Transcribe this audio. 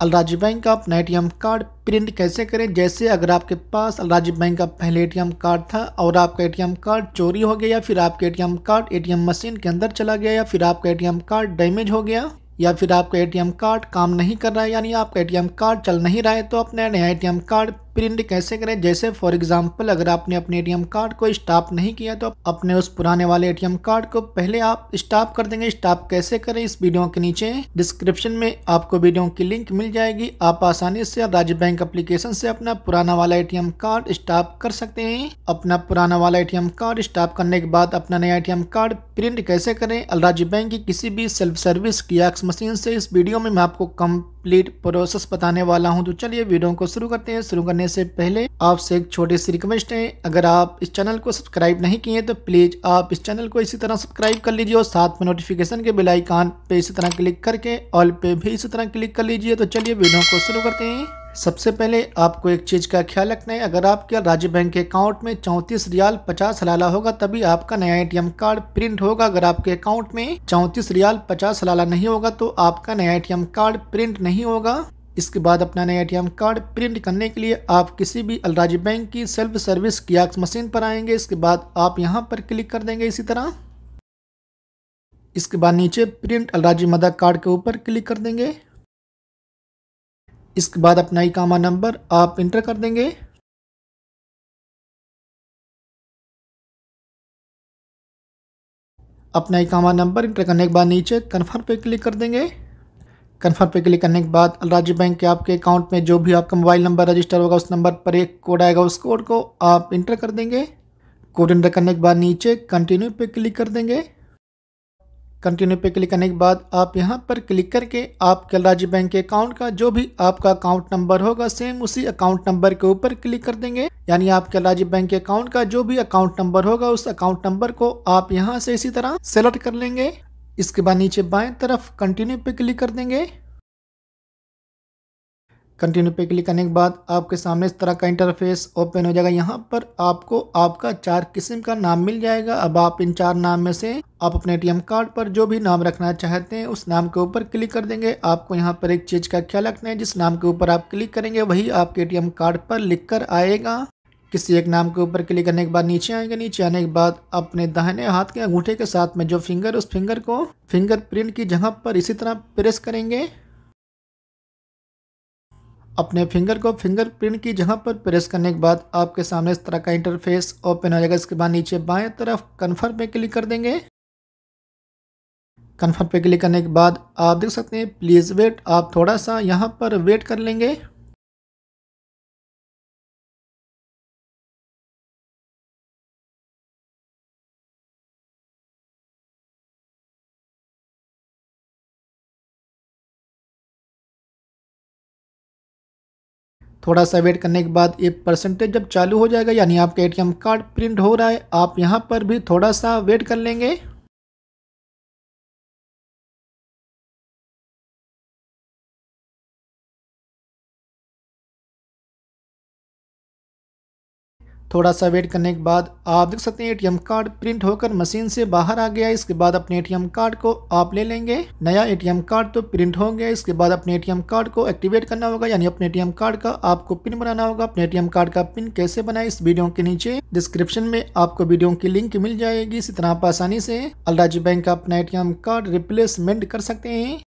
अलराजी bank का अपना ATM card print कैसे करें? जैसे अगर आपके पास अलराजी बैंक का पहले एटीएम कार्ड था और आपका एटीएम कार्ड चोरी हो गया, या फिर आपका एम कार्ड एटीएम मशीन के अंदर चला गया, या फिर आपका एटीएम कार्ड डैमेज हो गया, या फिर आपका एटीएम कार्ड काम नहीं कर रहा है, यानी आपका एटीएम कार्ड चल नहीं रहा है तो अपना नया एटीएम कार्ड प्रिंट कैसे करें? जैसे फॉर एग्जांपल अगर आपने अपने एटीएम कार्ड को स्टॉप नहीं किया तो अपने उस पुराने वाले एटीएम कार्ड को पहले आप स्टॉप कर देंगे। स्टॉप कैसे करें? इस वीडियो के नीचे डिस्क्रिप्शन में आपको वीडियो की लिंक मिल जाएगी। आप आसानी से राज्य बैंक अप्लीकेशन से अपना पुराना वाला एटीएम कार्ड स्टॉप कर सकते हैं। अपना पुराना वाला एटीएम कार्ड स्टॉप करने के बाद अपना नया एटीएम कार्ड प्रिंट कैसे करें? अलराजी बैंक की किसी भी सेल्फ सर्विस कियाक्स मशीन से इस वीडियो में मैं आपको कंप्लीट प्रोसेस बताने वाला हूँ। तो चलिए वीडियो को शुरू करते हैं। शुरू करने से पहले आपसे एक छोटी सी रिक्वेस्ट है। अगर आप इस चैनल को सब्सक्राइब नहीं किए तो प्लीज़ आप इस चैनल को इसी तरह सब्सक्राइब कर लीजिए और साथ में नोटिफिकेशन के बिलाईकान पे इसी तरह क्लिक करके ऑल पे भी इसी तरह क्लिक कर लीजिए। तो चलिए वीडियो को शुरू करते हैं। सबसे पहले आपको एक चीज़ का ख्याल रखना है, अगर आपके राज्य बैंक के अकाउंट में चौंतीस रियाल पचास हलाला होगा, तभी आपका नया एटीएम कार्ड प्रिंट होगा। अगर आपके अकाउंट में चौंतीस रियाल पचास हलाला नहीं होगा तो आपका नया एटीएम कार्ड प्रिंट नहीं होगा। इसके बाद अपना नया एटीएम कार्ड प्रिंट करने के लिए आप किसी भी अलराजी बैंक की सेल्फ सर्विस कियाक्स मशीन पर आएँगे। इसके बाद आप यहाँ पर क्लिक कर देंगे इसी तरह। इसके बाद नीचे प्रिंट अलराजी मदा कार्ड के ऊपर क्लिक कर देंगे। इसके बाद अपना इकामा नंबर आप इंटर कर देंगे। अपना इकामा नंबर इंटर करने के बाद नीचे कन्फर्म पे क्लिक कर देंगे। कन्फर्म पे क्लिक करने के बाद राज्य बैंक के आपके अकाउंट में जो भी आपका मोबाइल नंबर रजिस्टर होगा, उस नंबर पर एक कोड आएगा, उस कोड को आप इंटर कर देंगे। कोड इंटर करने के बाद नीचे कंटिन्यू पे क्लिक कर देंगे। कंटिन्यू पे क्लिक करने के बाद आप यहाँ पर क्लिक करके आप राज्य बैंक के अकाउंट का जो भी आपका अकाउंट नंबर होगा सेम उसी अकाउंट नंबर के ऊपर क्लिक कर देंगे। यानी आपके राज्य बैंक के अकाउंट का जो भी अकाउंट नंबर होगा, उस अकाउंट नंबर को आप यहाँ से इसी तरह सेलेक्ट कर लेंगे। इसके बाद नीचे बाएँ तरफ़ कंटिन्यू पे क्लिक कर देंगे। कंटिन्यू पे क्लिक करने के बाद आपके सामने इस तरह का इंटरफेस ओपन हो जाएगा। यहाँ पर आपको आपका चार किस्म का नाम मिल जाएगा। अब आप इन चार नाम में से आप अपने एटीएम कार्ड पर जो भी नाम रखना चाहते हैं, उस नाम के ऊपर क्लिक कर देंगे। आपको यहाँ पर एक चीज़ का ख्याल रखना है। जिस नाम के ऊपर आप क्लिक करेंगे, वही आपके एटीएम कार्ड पर लिख कर आएगा। किसी एक नाम के ऊपर क्लिक करने के बाद नीचे आएँगे। नीचे आने के बाद अपने दाहिने हाथ के अंगूठे के साथ में जो फिंगर उस फिंगर को फिंगर प्रिंट की जगह पर इसी तरह प्रेस करेंगे। अपने फिंगर को फिंगरप्रिंट की जगह पर प्रेस करने के बाद आपके सामने इस तरह का इंटरफेस ओपन हो जाएगा। इसके बाद नीचे बाएँ तरफ़ कन्फर्म पे क्लिक कर देंगे। कन्फर्म पे क्लिक करने के बाद आप देख सकते हैं प्लीज़ वेट आप थोड़ा सा यहाँ पर वेट कर लेंगे। थोड़ा सा वेट करने के बाद ये परसेंटेज जब चालू हो जाएगा, यानी आपका एटीएम कार्ड प्रिंट हो रहा है, आप यहाँ पर भी थोड़ा सा वेट कर लेंगे। थोड़ा सा वेट करने के बाद आप देख सकते हैं एटीएम कार्ड प्रिंट होकर मशीन से बाहर आ गया इसके बाद अपने एटीएम कार्ड को आप ले लेंगे। नया एटीएम कार्ड तो प्रिंट हो गया इसके बाद अपने एटीएम कार्ड को एक्टिवेट करना होगा, यानी अपने एटीएम कार्ड का आपको पिन बनाना होगा। अपने एटीएम कार्ड का पिन कैसे बनाए, इस वीडियो के नीचे डिस्क्रिप्शन में आपको वीडियो की लिंक मिल जाएगी। इसी तरह आप आसानी से अलराजी बैंक का अपना एटीएम कार्ड रिप्लेसमेंट कर सकते हैं।